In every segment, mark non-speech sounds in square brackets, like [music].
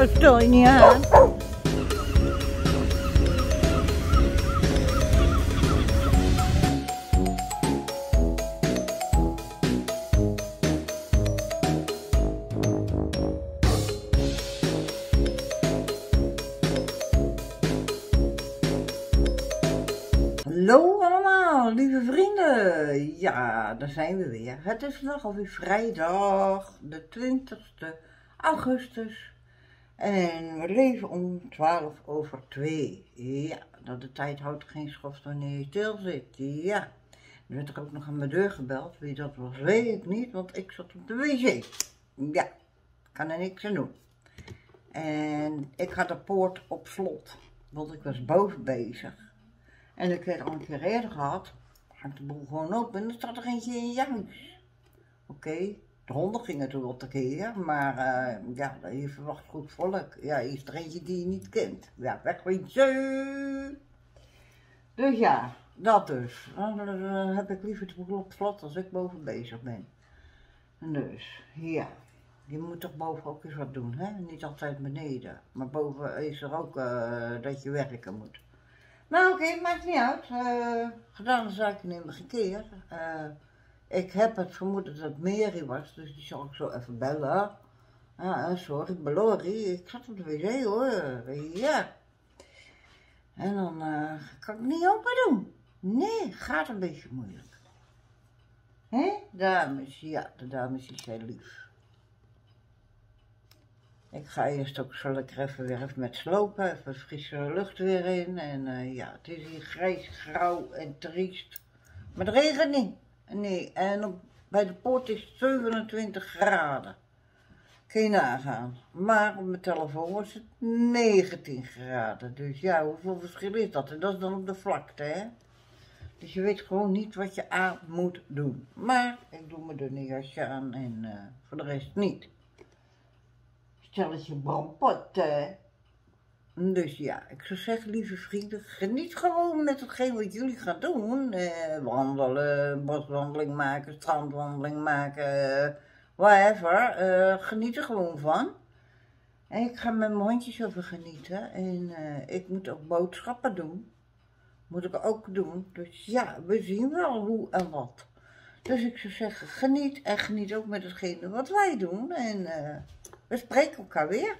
Dat stel je niet aan. Hallo allemaal, lieve vrienden. Ja, daar zijn we weer. Het is vandaag alweer vrijdag, de 20ste augustus. En we leven om 12 over 2. Ja, dat de tijd houdt geen schoft wanneer je stil zit. Ja. Er werd er ook nog aan mijn deur gebeld. Wie dat was, weet ik niet, want ik zat op de wc. Ja, kan er niks aan doen. En ik had de poort op slot, want ik was boven bezig. En ik werd al een keer eerder gehad, had de boel gewoon open en er staat er eentje in je. Oké, de honden gingen toen op de keer, maar uh, ja, je verwacht goed volk. Ja, is er eentje die je niet kent. Ja, wegwezen. Dus ja, dat dus. Dan uh, heb ik liever de boel op slot als ik boven bezig ben. Dus, ja. Je moet toch boven ook eens wat doen, hè? Niet altijd beneden. Maar boven is er ook uh, dat je werken moet. Nou oké, okay, maakt niet uit. Uh, gedaan zaken nemen geen keer. Ik heb het vermoeden dat het Mary was, dus die zal ik zo even bellen. Ah, sorry, Balori, ik zat op de wc hoor. Ja. En dan uh, kan ik niet open doen. Nee, gaat een beetje moeilijk. Hé, dames? Ja, de dames zijn lief. Ik ga eerst ook zo lekker even weer even met slopen, even frisse lucht weer in. En uh, ja, het is hier grijs, grauw en triest. Maar het regent niet. Nee, en op, bij de poort is het 27 graden. Kun je nagaan. Maar op mijn telefoon was het 19 graden. Dus ja, hoeveel verschil is dat? En dat is dan op de vlakte, hè. Dus je weet gewoon niet wat je aan moet doen. Maar ik doe me er jasje aan en uh, voor de rest niet stelletje brampotten. Dus ja, ik zou zeggen, lieve vrienden, geniet gewoon met hetgeen wat jullie gaan doen. Eh, wandelen, boswandeling maken, strandwandeling maken, whatever. Eh, geniet er gewoon van. En ik ga met mijn hondjes over genieten. En eh, ik moet ook boodschappen doen. Moet ik ook doen. Dus ja, we zien wel hoe en wat. Dus ik zou zeggen, geniet en geniet ook met hetgene wat wij doen. En... Uh, we spreken elkaar weer.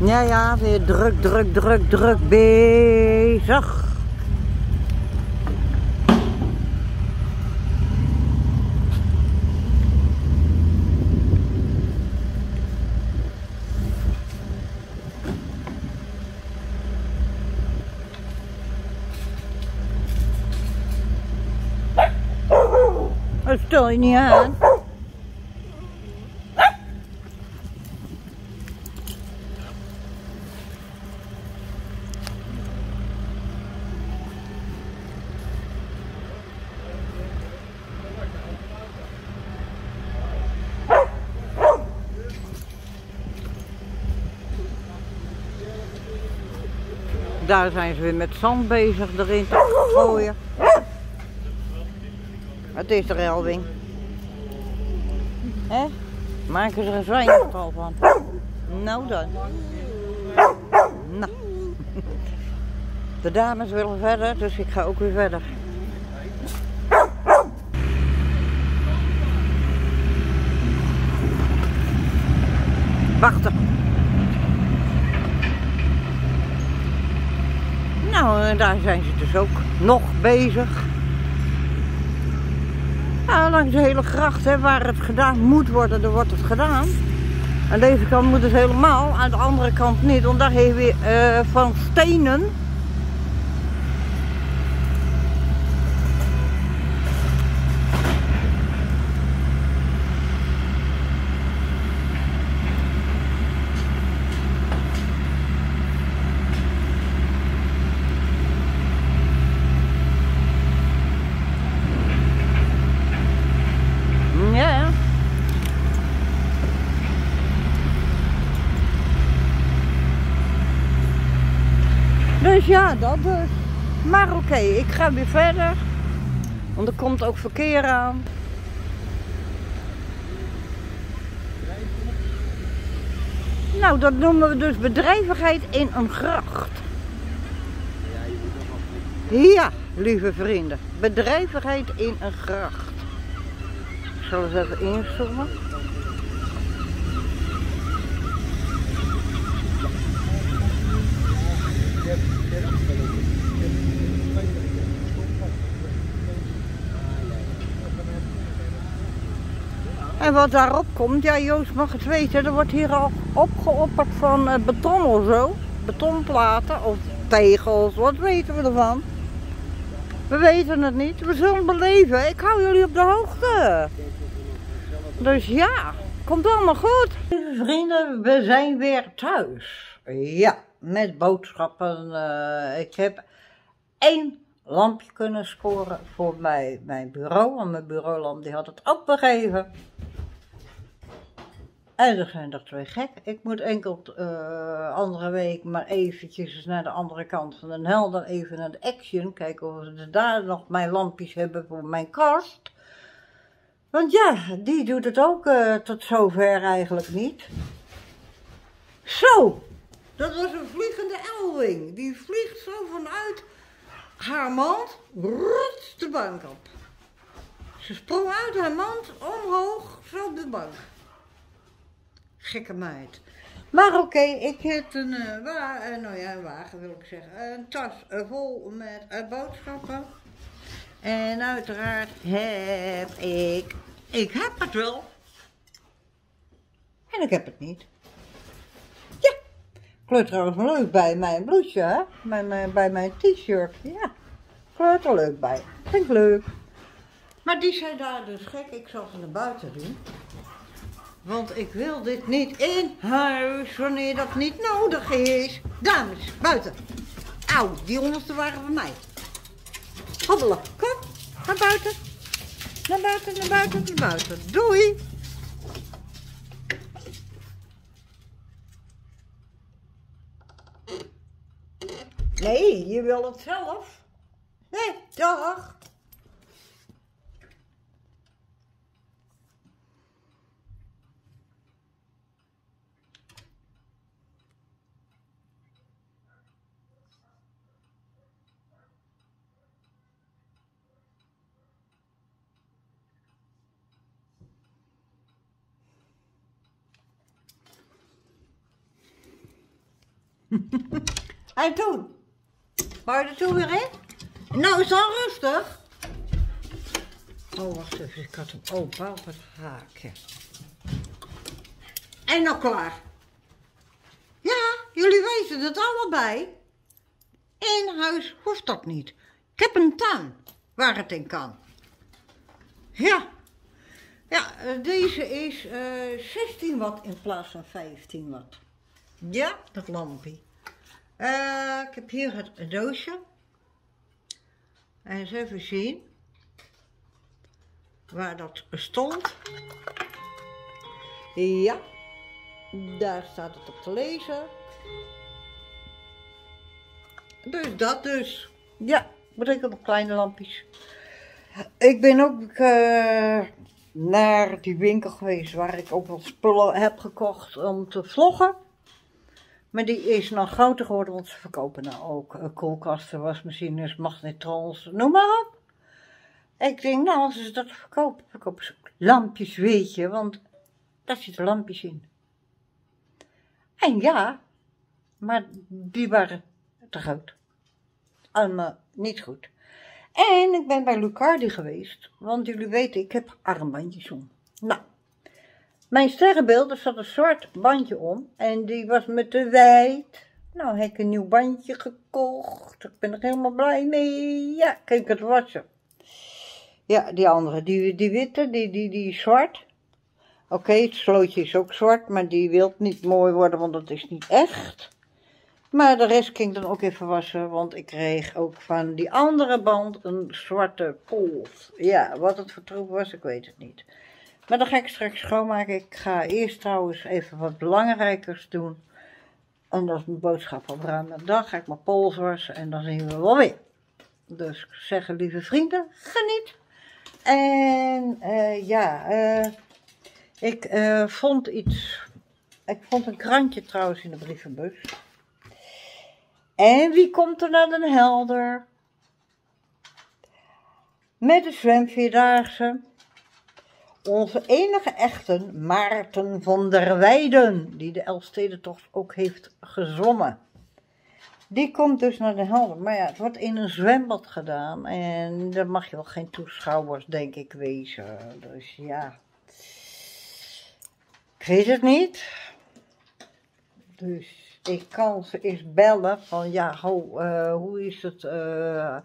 Ja, ja, weer druk, druk, druk, druk bezig. Dat stel je niet aan. Daar zijn ze weer met zand bezig erin te gooien. Het is er Elwing. Hè? Maken ze er een zwijngetal van. Nou dan. Nou. De dames willen verder, dus ik ga ook weer verder. Wachten. Nou, daar zijn ze dus ook nog bezig. Ja, langs de hele gracht, hè, waar het gedaan moet worden, dan wordt het gedaan. Aan deze kant moet het helemaal, aan de andere kant niet, want daar heeft weer uh, van stenen Dus ja, dat dus. Maar oké, ik ga weer verder. Want er komt ook verkeer aan. Nou, dat noemen we dus bedrijvigheid in een gracht. Ja, lieve vrienden. Bedrijvigheid in een gracht. Ik zal eens even inzoomen. En wat daarop komt, ja Joost mag het weten, er wordt hier al opgeopperd van eh, beton of zo. Betonplaten of tegels, wat weten we ervan? We weten het niet, we zullen het beleven. Ik hou jullie op de hoogte. Dus ja, komt allemaal goed. Lieve vrienden, we zijn weer thuis. Ja, met boodschappen. eh, ik heb één lampje kunnen scoren voor mijn, mijn bureau. Want mijn bureaulamp die had het opgegeven. En er zijn er twee gek. Ik moet enkel eh, andere week maar eventjes naar de andere kant van Den Helder. Even naar de Action. Kijken of ze daar nog mijn lampjes hebben voor mijn kast. Want ja, die doet het ook eh, tot zover eigenlijk niet. Zo, dat was een vliegende Elwing. Die vliegt zo vanuit haar mand, rots de bank op. Ze sprong uit haar mand, omhoog, zo op de bank. Gekke meid. Maar oké, ik heb een, eh, eh, nou ja, een wagen wil ik zeggen, een tas eh, vol met boodschappen. En uiteraard heb ik, ik heb het wel. En ik heb het niet. Ja, kleurt trouwens leuk bij mijn bloesje, hè? Bij mijn, bij mijn t-shirt, ja. Kleurt er leuk bij. Vind ik leuk. Maar die zijn daar dus gek, ik zal ze naar buiten doen. Want ik wil dit niet in huis wanneer dat niet nodig is. Dames, buiten. Auw, die onderste waren van mij. Hobbelen, kom, naar buiten. Naar buiten, naar buiten, naar buiten. Doei. Nee, je wil het zelf. Nee, dag. [laughs] En toen? Wou je er toen weer in? Nou, is dan rustig. Oh, wacht even. Ik had hem open op het haakje. En nou klaar. Ja, jullie weten het allebei. In huis hoeft dat niet. Ik heb een tuin waar het in kan. Ja. Ja, eh, deze is eh 16 watt in plaats van 15 watt. Ja, dat lampje. Eh, ik heb hier het doosje. En eens even zien waar dat stond. Ja, daar staat het op te lezen. Dus dat dus. Ja, betekent op kleine lampjes. Ik ben ook eh, naar die winkel geweest waar ik ook wat spullen heb gekocht om te vloggen. Maar die is nog groter geworden, want ze verkopen nou ook eh, koelkasten, wasmachines, magnetrons, noem maar op. Ik denk, nou, als ze dat verkopen, verkopen ze lampjes, weet je, want daar zitten lampjes in. En ja, maar die waren te groot. Allemaal niet goed. En ik ben bij Lucardi geweest, want jullie weten, ik heb armbandjes om. Nou, mijn sterrenbeeld, er zat een zwart bandje om en die was me te wijd. Nou, heb ik een nieuw bandje gekocht. Ik ben er helemaal blij mee. Ja, kijk het wassen. Ja, die andere, die, die witte, die, die, die zwart. Oké, het slootje is ook zwart, maar die wil niet mooi worden, want dat is niet echt. Maar de rest ging ik dan ook even wassen, want ik kreeg ook van die andere band een zwarte pols. Ja, wat het voor troep was, ik weet het niet. Maar dan ga ik straks schoonmaken. Ik ga eerst trouwens even wat belangrijkers doen. En dat is mijn boodschap opruimen. Dan ga ik mijn pols wassen en dan zien we wel weer. Dus ik zeg, lieve vrienden, geniet. En eh, ja, eh, ik eh, vond iets Ik vond een krantje trouwens in de brievenbus. En wie komt er naar Den Helder? Met de zwemvierdaagse. Onze enige echte Maarten van der Weijden, die de Elfstedentocht ook heeft gezwommen. Die komt dus naar de Helder. Maar ja, het wordt in een zwembad gedaan. En daar mag je wel geen toeschouwers, denk ik, wezen. Dus ja. Ik weet het niet. Dus ik kan ze eens bellen van ja, ho, uh, hoe is het? Uh,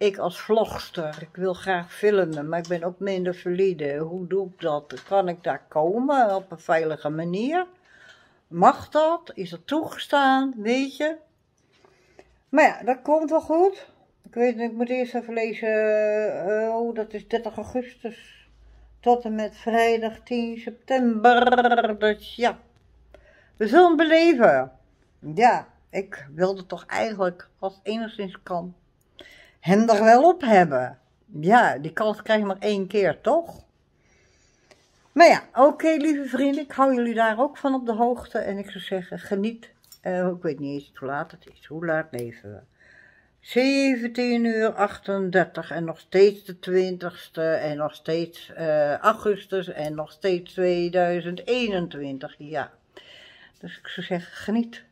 ik als vlogster, ik wil graag filmen, maar ik ben ook minder valide. Hoe doe ik dat? Kan ik daar komen op een veilige manier? Mag dat? Is dat toegestaan? Weet je? Maar ja, dat komt wel goed. Ik weet ik moet eerst even lezen. Uh, oh, dat is 30 augustus. Tot en met vrijdag 10 september. Dus ja, we zullen beleven. Ja, ik wilde toch eigenlijk, als enigszins kan, hem er wel op hebben. Ja, die kans krijg je maar één keer, toch? Maar ja, oké lieve vrienden, ik hou jullie daar ook van op de hoogte. En ik zou zeggen, geniet. Uh, ik weet niet eens hoe laat het is. Hoe laat leven we? 17 uur 38 en nog steeds de 20ste en nog steeds uh, augustus en nog steeds 2021, ja. Dus ik zou zeggen, geniet.